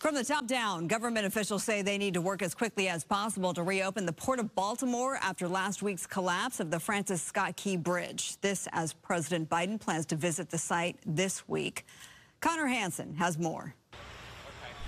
From the top down, government officials say they need to work as quickly as possible to reopen the Port of Baltimore after last week's collapse of the Francis Scott Key Bridge. This as President Biden plans to visit the site this week. Connor Hansen has more.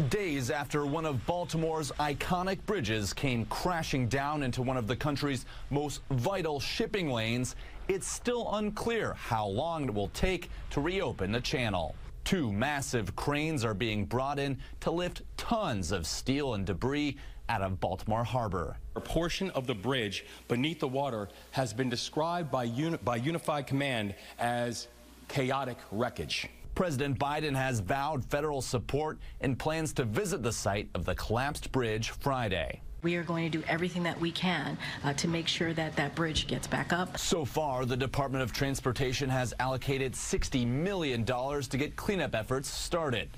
Days after one of Baltimore's iconic bridges came crashing down into one of the country's most vital shipping lanes, it's still unclear how long it will take to reopen the channel. Two massive cranes are being brought in to lift tons of steel and debris out of Baltimore Harbor. A portion of the bridge beneath the water has been described by, Uni by Unified Command as chaotic wreckage. President Biden has vowed federal support and plans to visit the site of the collapsed bridge Friday. We are going to do everything that we can uh, to make sure that that bridge gets back up. So far, the Department of Transportation has allocated $60 million to get cleanup efforts started.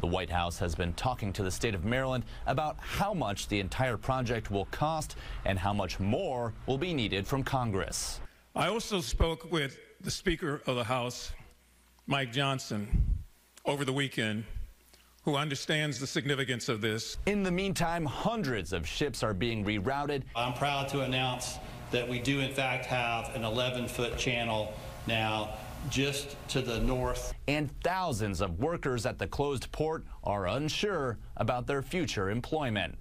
The White House has been talking to the state of Maryland about how much the entire project will cost and how much more will be needed from Congress. I also spoke with the Speaker of the House, Mike Johnson, over the weekend who understands the significance of this. In the meantime, hundreds of ships are being rerouted. I'm proud to announce that we do, in fact, have an 11 foot channel now just to the north. And thousands of workers at the closed port are unsure about their future employment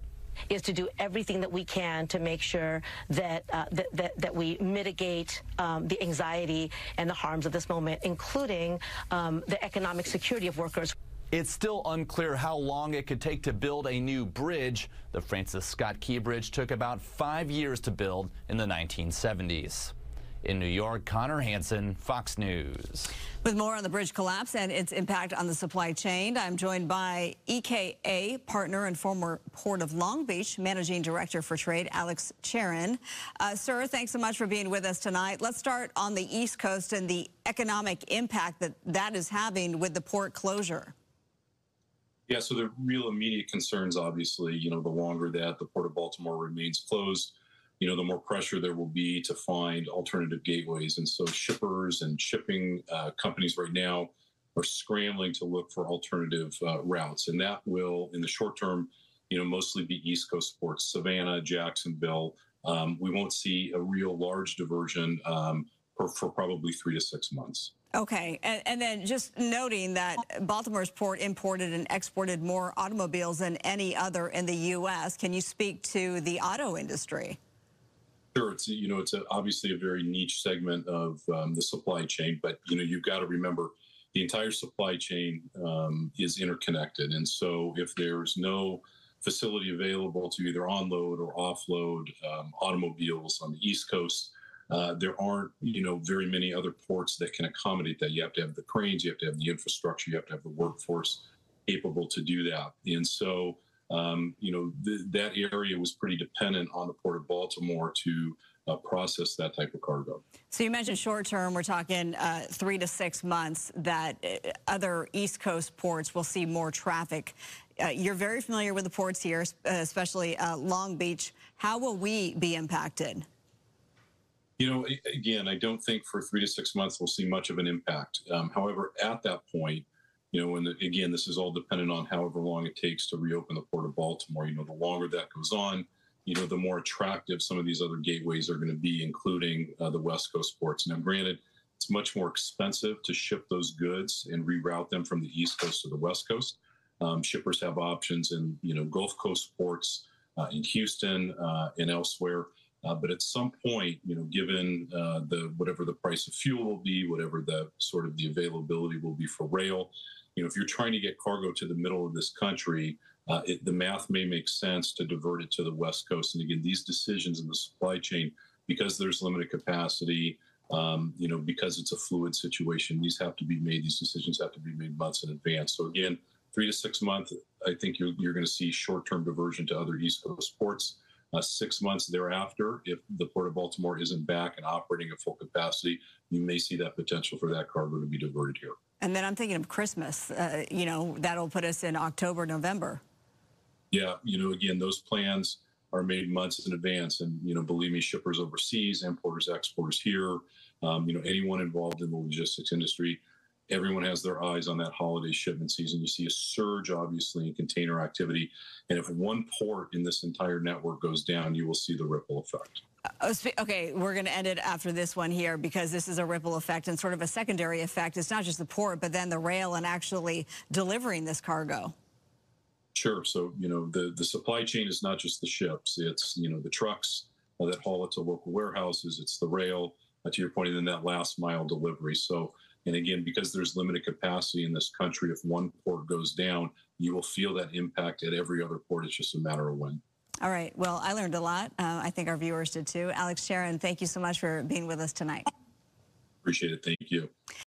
is to do everything that we can to make sure that uh, that, that, that, we mitigate um, the anxiety and the harms of this moment, including um, the economic security of workers. It's still unclear how long it could take to build a new bridge. The Francis Scott Key Bridge took about five years to build in the 1970s. In New York, Connor Hansen, Fox News. With more on the bridge collapse and its impact on the supply chain, I'm joined by EKA partner and former Port of Long Beach Managing Director for Trade, Alex Cherin. Uh, sir, thanks so much for being with us tonight. Let's start on the East Coast and the economic impact that that is having with the port closure. Yeah, so the real immediate concerns, obviously, you know, the longer that the Port of Baltimore remains closed, you know, the more pressure there will be to find alternative gateways. And so shippers and shipping uh, companies right now are scrambling to look for alternative uh, routes. And that will, in the short term, you know, mostly be East Coast ports, Savannah, Jacksonville. Um, we won't see a real large diversion um, for, for probably three to six months. Okay, and, and, then just noting that Baltimore's port imported and exported more automobiles than any other in the U.S. Can you speak to the auto industry? Sure, it's you know it's a, obviously a very niche segment of um, the supply chain, but you know you've got to remember the entire supply chain um, is interconnected, and so if there's no facility available to either onload or offload um, automobiles on the East Coast uh, there aren't, you know, very many other ports that can accommodate that. You have to have the cranes, you have to have the infrastructure, you have to have the workforce capable to do that. And so, um, you know, th- that area was pretty dependent on the Port of Baltimore to uh, process that type of cargo. So you mentioned short term, we're talking uh, three to six months that uh, other East Coast ports will see more traffic. Uh, you're very familiar with the ports here, especially uh, Long Beach. How will we be impacted? You know, again, I don't think for three to six months we'll see much of an impact. Um, however, at that point, you know, and again, this is all dependent on however long it takes to reopen the port of Baltimore. You know, the longer that goes on, you know, the more attractive some of these other gateways are going to be, including uh, the West Coast ports. Now, granted, it's much more expensive to ship those goods and reroute them from the East Coast to the West Coast. Um, shippers have options in, you know, Gulf Coast ports uh, in Houston uh, and elsewhere. Uh, but at some point, you know, given uh, the whatever the price of fuel will be, whatever the sort of the availability will be for rail, you know, if you're trying to get cargo to the middle of this country, uh, it, the math may make sense to divert it to the west coast. And again, these decisions in the supply chain, because there's limited capacity, um, you know, because it's a fluid situation, these have to be made. These decisions have to be made months in advance. So again, three to six months, I think you're, you're going to see short-term diversion to other East Coast ports. Uh, six months thereafter, if the Port of Baltimore isn't back and operating at full capacity, you may see that potential for that cargo to be diverted here. And then I'm thinking of Christmas. Uh, you know, that'll put us in October, November. Yeah, you know, again, those plans are made months in advance. And, you know, believe me, shippers overseas, importers, exporters here, um, you know, anyone involved in the logistics industry, everyone has their eyes on that holiday shipment season. You see a surge, obviously, in container activity. And if one port in this entire network goes down, you will see the ripple effect. Oh, Okay, we're going to end it after this one here because this is a ripple effect and sort of a secondary effect. It's not just the port, but then the rail and actually delivering this cargo. Sure. So, you know, the, the supply chain is not just the ships, it's, you know, the trucks uh, that haul it to local warehouses, it's the rail, uh, to your point, and then that last mile delivery. So, and again, because there's limited capacity in this country, if one port goes down, you will feel that impact at every other port. It's just a matter of when. All right. Well, I learned a lot. Uh, I think our viewers did too. Alex Cherin, thank you so much for being with us tonight. Appreciate it. Thank you.